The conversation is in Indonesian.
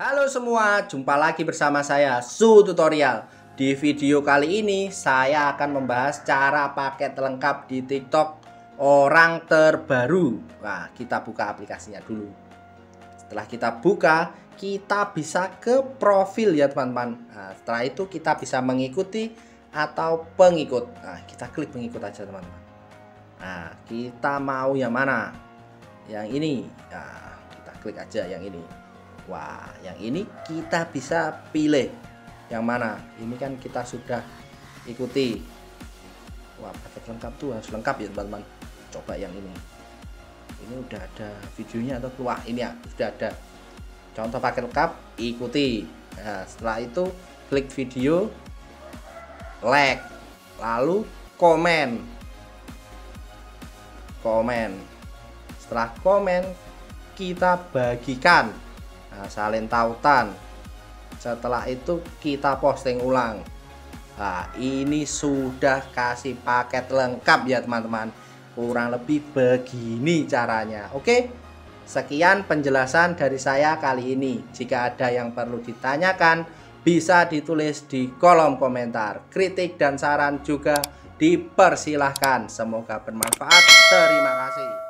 Halo semua, jumpa lagi bersama saya Su Tutorial. Di video kali ini saya akan membahas cara paket lengkap di TikTok orang terbaru. Nah, kita buka aplikasinya dulu. Setelah kita buka, kita bisa ke profil ya teman-teman. Nah, setelah itu kita bisa mengikuti atau pengikut. Nah, kita klik pengikut aja teman-teman. Nah, kita mau yang mana? Yang ini. Nah, kita klik aja yang ini. Wah, yang ini kita bisa pilih yang mana. Ini kan kita sudah ikuti. Wah, paket lengkap tuh harus lengkap ya teman-teman. Coba yang ini. Ini udah ada videonya atau wah ini ya sudah ada. Contoh paket lengkap, ikuti. Nah, setelah itu klik video, like, lalu komen. Komen. Setelah komen, kita bagikan nah, salin tautan. Setelah itu kita posting ulang. Nah ini sudah kasih paket lengkap ya teman-teman. Kurang lebih begini caranya oke? Sekian penjelasan dari saya kali ini. Jika ada yang perlu ditanyakan bisa ditulis di kolom komentar. Kritik dan saran juga dipersilahkan. Semoga bermanfaat. Terima kasih